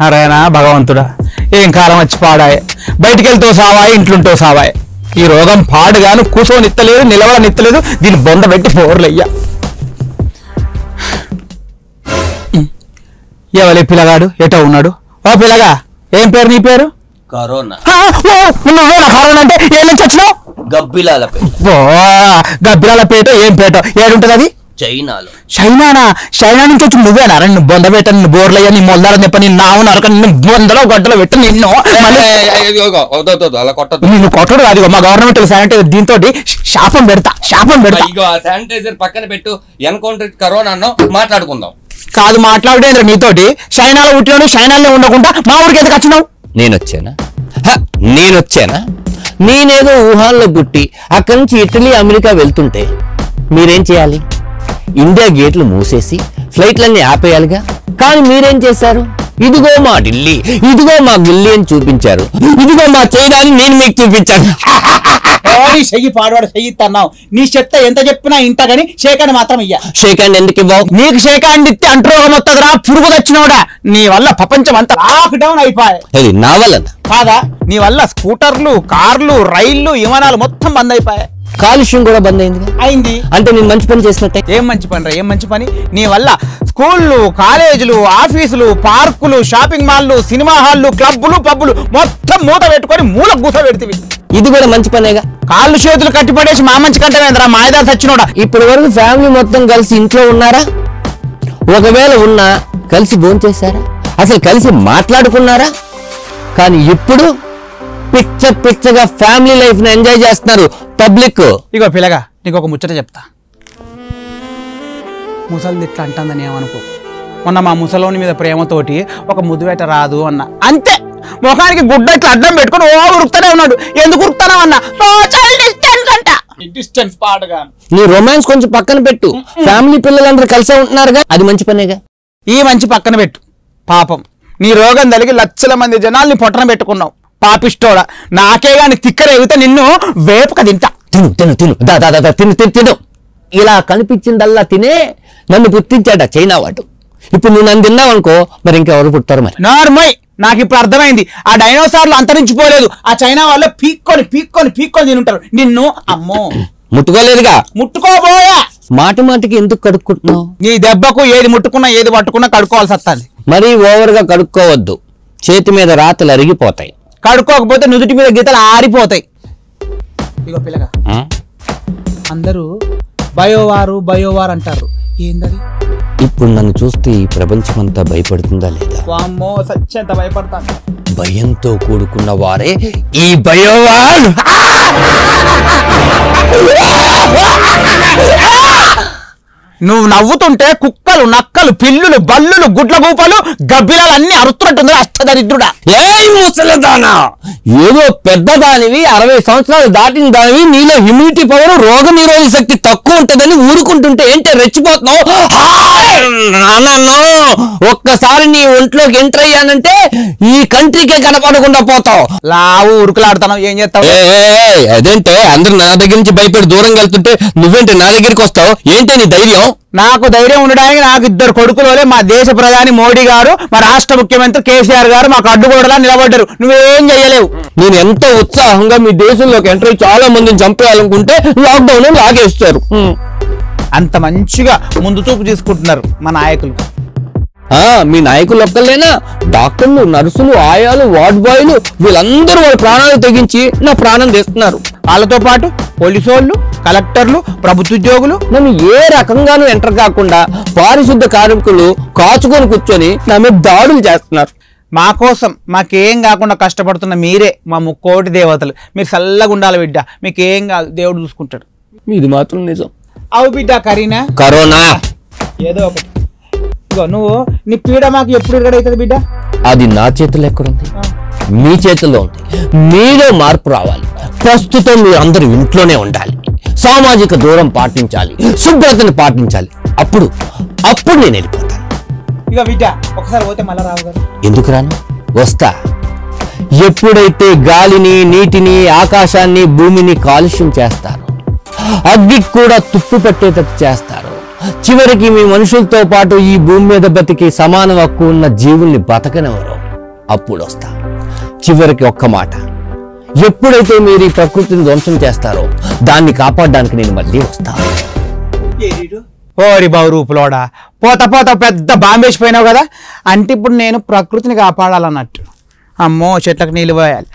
నారాయణ భగవంతుడా ఏం కాలం వచ్చి పాడాయే? బయటికి వెళ్తూ సావాయి ఇంట్లుంటూ సావాయి. ఈ రోగం పాడుగాను నిలవడ నిత్తలేదు దీన్ని బొంద పెట్టి పోర్లయ్యా. ఎవరి పిల్లగాడు? ఎటో ఉన్నాడు? ఓ పిల్లగా ఏం పేరు నీ పేరు? కరోనా. నువ్వేనా కరోనా అంటే ఏ నుంచి వచ్చినావు? గబ్బిలాల ఓ గబ్బిలాల పేట ఏం పేట? ఏడుంటది అది? చైనాలో. చైనానా? చైనా నుంచి వచ్చి నువ్వేనా? నిన్ను బొంద పెట్ట నిన్ను బోర్లయ్యా నీ మొల్దాలని చెప్ప నిన్ను నావు నరక నిన్ను బొందలో గడ్డలో పెట్ట నిన్ను. మళ్ళీ అలా కొట్టదు నిన్ను కొట్టడు కాదు మా గవర్నమెంట్ శానిటైజర్ దీంతో శాపం పెడతా శాపం పెడతా. ఇగో ఆ శానిటైజర్ పక్కన పెట్టు ఎన్కౌంటర్ కరోనా అన్నో మాట్లాడుకుందాం. కాదు మాట్లాడేంద్ర నీతోటి. చైనాలో పుట్టినాడు చైనాలో ఉండకుండా మా ఊరికి ఎందుకు వచ్చినావు? నేను వచ్చానా నేను వచ్చానా నేనేదో వుహాన్లో పుట్టి అక్కడి నుంచి ఇటలీ అమెరికా వెళ్తుంటే మీరేం చేయాలి? ఇండియా గేట్లు మూసేసి ఫ్లైట్లన్నీ ఆపేయాలిగా. కానీ మీరేం చేశారు? ఇదిగో మా ఢిల్లీ ఇదిగో మా ఢిల్లీ అని చూపించారు. ఇదిగో మా చైనా అని నేను మీకు చూపించాను. ఓయ్ చెయ్యి పాడవాడు చెయ్యి తన్నావు. నీ చెత్త ఎంత చెప్పినా ఇంట గాని షేకాన్ని మాత్రం ఇయ్య. షేక్ హ్యాండ్ ఎందుకు ఇవ్వవు? నీకు షేకాన్ని ఇస్తే అంటురోగం వస్తుందిరా పురుగు తెచ్చినోడా నీ వల్ల ప్రపంచం అంతా లాక్ డౌన్ అయిపోయాయి నా వలన కాదా? నీ వల్ల స్కూటర్లు కార్లు రైళ్ళు విమానాలు మొత్తం బంద్ అయిపోయాయి. కాలుష్యం కూడా బంద్ అయిందిగా అయింది. అంటే నేను మంచి పని చేసినట్టే. ఏం మంచి పని రా ఏం మంచి పని? నీ వల్ల స్కూళ్ళు కాలేజీలు ఆఫీసులు పార్కులు షాపింగ్ మాల్లు సినిమా హాల్లు క్లబ్బులు పబ్బులు మొత్తం మూత పెట్టుకొని మూల కూస పెడితివి. ఇది కూడా మంచి పనేగా. కాళ్ళు చేతులు కట్టిపడేసి మా మంచి కంటమేంద్రా మాయదారు సచ్చినోడా ఇప్పటి వరకు ఫ్యామిలీ మొత్తం కలిసి ఇంట్లో ఉన్నారా? ఒకవేళ ఉన్నా కలిసి భోంచేశారా? అసలు కలిసి మాట్లాడుకున్నారా? కానీ ఇప్పుడు పిచ్చ పిచ్చగా ఫ్యామిలీ లైఫ్ని ఎంజాయ్ చేస్తున్నారు పబ్లిక్. ఇగో పిల్లగా నీకు ఒక ముచ్చట చెప్తా. ముసలిది ఇట్లా అంటుందని ఏమనుకో. మొన్న మా ముసలోని మీద ప్రేమతోటి ఒక ముద్దువేట రాదు అన్న. అంతే! ముఖానికి గుడ్డ ఇట్లా అడ్డం పెట్టుకొని ఓ ఉరుకుతానే ఉన్నాడు. ఎందుకు ఉరుకుతానా అన్న? సోషల్ డిస్టెన్స్ అంట. డిస్టెన్స్ పాటగా నీ రొమాన్స్ కొంచెం పక్కన పెట్టు. ఫ్యామిలీ పిల్లలందరూ కలిసే ఉంటున్నారుగా అది మంచి పనేగా? ఈ మంచి పక్కన పెట్టు. పాపం. నీ రోగం తలిగి లక్షల మంది జనాల్ని పొట్టన పెట్టుకున్నావు. పాపిష్టోడా నాకే గాని తిక్కరేగితే నిన్ను వేపక తింటా. తిను తిను తిను. దా దా దా, తిను తిను తిను. ఇలా కనిపించిందల్లా తినే నన్ను పుట్టించాడ చైనా వాడు. ఇప్పుడు నువ్వు నన్ను తిన్నావనుకో మరి ఇంకెవరు పుట్టారు మరి? నార్మల్ నాకు ఇప్పుడు అర్థమైంది. ఆ డైనోసార్లు అంతరించిపోలేదు ఆ చైనా వాళ్ళు పీక్కొని పీక్కొని పీక్కొని తినుంటారు. నిన్ను అమ్మో. ముట్టుకోలేదుగా? ముట్టుకోబోయా. మాటి మాటికి ఎందుకు కడుక్కుంటున్నావు? నీ దెబ్బకు ఏది ముట్టుకున్నా ఏది పట్టుకున్నా కడుక్కోవాల్సి వస్తుంది. మరీ ఓవర్గా కడుక్కోవద్దు. చేతి మీద రాతలు అరిగిపోతాయి. కడుక్కోకపోతే నుదుటి మీద గీతలు ఆరిపోతాయి. ఇగో పిల్లగా అందరూ బయోవారు బయోవార్ అంటారు. ఏందది? ఇప్పుడు నన్ను చూస్తే ఈ ప్రపంచమంతా భయపడుతుందా లేదా? వామ్మో సత్యంత భయపడతాను భయంతో కూడుకున్న వారే ఈ భయోవాన్ నువ్వు నవ్వుతుంటే కుక్కలు నక్కలు పిల్లులు బల్లులు గుడ్ల గూపలు గబ్బిలాలు అన్ని అరుస్తున్నట్టుంది అష్టదరిద్రుడా. ఏయ్ ముసలిదానా? ఏదో పెద్ద దానివి అరవై సంవత్సరాలు దాటిన దానివి నీలో ఇమ్యూనిటీ పవర్ రోగ నిరోధక శక్తి తక్కువ ఉంటుందని ఊరుకుంటుంటే ఏంటి రెచ్చిపోతున్నావు? హాయ్! నాన్నను ఒక్కసారి నీ ఒంట్లోకి ఎంటర్ అయ్యానంటే ఈ కంట్రీకే కనపడకుండా పోతావు. లావు ఉరుకులాడుతాను ఏం చేస్తావు? అదేంటే అందరూ నా దగ్గర నుంచి భయపడి దూరంగా వెళ్తుంటే నువ్వేంటి నా దగ్గరికి వస్తావు? ఏంటి నీ ధైర్యం? నాకు ధైర్యం ఉండడానికి నాకు ఇద్దరు కొడుకులోలే మా దేశ ప్రధాని మోడీ గారు మా రాష్ట్ర ముఖ్యమంత్రి కేసీఆర్ గారు మాకు అడ్డుగోడలా నిలబడ్డారు. నువ్వేం చెయ్యలేవు. నేను ఎంతో ఉత్సాహంగా మీ దేశంలోకి ఎంటర్ చాలా మందిని చంపేయాలనుకుంటే లాక్డౌన్ లాగేస్తారు. అంత మంచిగా ముందు చూపు తీసుకుంటున్నారు మా నాయకులు. మీ నాయకులు ఒక్కలేనా డాక్టర్లు నర్సులు ఆయాలు వార్డ్ బాయ్లు వీళ్ళందరూ వాళ్ళ ప్రాణాలు తెగించి నా ప్రాణం తీస్తున్నారు. వాళ్ళతో పాటు పోలీసు వాళ్ళు కలెక్టర్లు ప్రభుత్వ ఉద్యోగులు. నన్ను ఏ రకంగానూ ఎంటర్ కాకుండా పారిశుద్ధ కార్మికులు కాచుకొని కూర్చొని నా మీద దాడులు చేస్తున్నారు. మా కోసం మాకేం కాకుండా కష్టపడుతున్న మీరే మా ముక్కోటి దేవతలు. మీరు చల్లగా ఉండాలి బిడ్డ. మీకేం కాదు దేవుడు చూసుకుంటాడు. ఇది మాత్రం నిజం. అవు బిడ్డ కరీనా? కరోనా. ఏదో ఒకటి ఇగో నువ్వు నీ పీడ మాకు ఎప్పుడు ఎక్కడైతుంది బిడ్డ? అది నా చేతిలో ఎక్కడుంది? మీ చేతిలో ఉంది. మీలో మార్పు రావాలి. ప్రస్తుతం మీరు అందరూ ఇంట్లోనే ఉండాలి. సామాజిక దూరం పాటించాలి. శుభ్రతను పాటించాలి. అప్పుడు అప్పుడు నేను వెళ్ళిపోతాను. ఇక బిడ్డ ఒకసారి పోతే మళ్ళా రావు గారు ఎందుకు రాను? వస్తా. ఎప్పుడైతే గాలిని నీటిని ఆకాశాన్ని భూమిని కాలుష్యం చేస్తారో అగ్నికి కూడా తుప్పు పట్టేటట్టు చేస్తారు. చివరికి మీ మనుషులతో పాటు ఈ భూమి మీద బతికి సమాన హక్కు ఉన్న జీవుల్ని బతకనివ్వరు. అప్పుడు వస్తా. చివరికి ఒక్క మాట. ఎప్పుడైతే మీరు ఈ ప్రకృతిని ధ్వంసం చేస్తారో దాన్ని కాపాడడానికి నేను మళ్ళీ వస్తా. ఓరి బావు రూపులోడా పోత పోత పెద్ద బాంబేసిపోయినావు కదా? అంటే ఇప్పుడు నేను ప్రకృతిని కాపాడాలన్నట్టు. అమ్మో చెట్లకు నీళ్ళు పోయాలి.